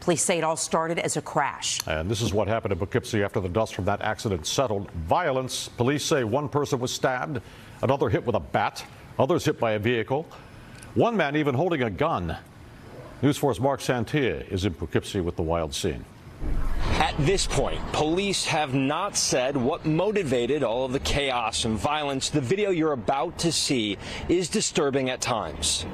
Police say it all started as a crash. And this is what happened in Poughkeepsie after the dust from that accident settled. Violence. Police say one person was stabbed, another hit with a bat, others hit by a vehicle, one man even holding a gun. News 4's Marc Santia is in Poughkeepsie with the wild scene. At this point, police have not said what motivated all of the chaos and violence. The video you're about to see is disturbing at times.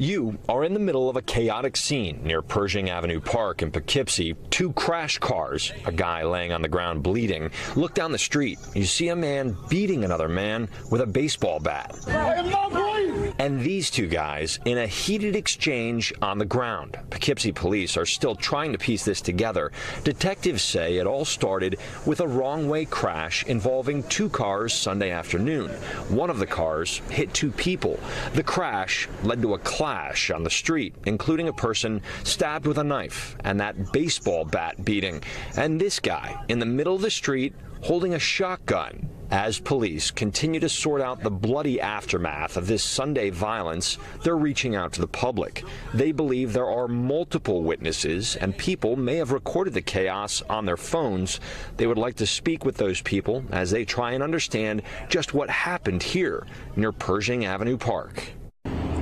You are in the middle of a chaotic scene near Pershing Avenue Park in Poughkeepsie. Two crash cars, a guy laying on the ground bleeding. Look down the street. You see a man beating another man with a baseball bat. And these two guys in a heated exchange on the ground. Poughkeepsie police are still trying to piece this together. Detectives say it all started with a wrong way crash involving two cars Sunday afternoon. One of the cars hit two people. The crash led to a clash on the street, including a person stabbed with a knife and that baseball bat beating. And this guy in the middle of the street holding a shotgun. As police continue to sort out the bloody aftermath of this Sunday violence, they're reaching out to the public. They believe there are multiple witnesses and people may have recorded the chaos on their phones. They would like to speak with those people as they try and understand just what happened here near Pershing Avenue Park.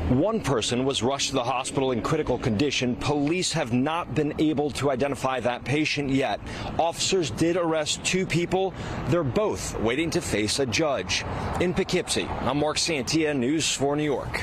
One person was rushed to the hospital in critical condition. Police have not been able to identify that patient yet. Officers did arrest two people. They're both waiting to face a judge. In Poughkeepsie, I'm Marc Santia, News 4 New York.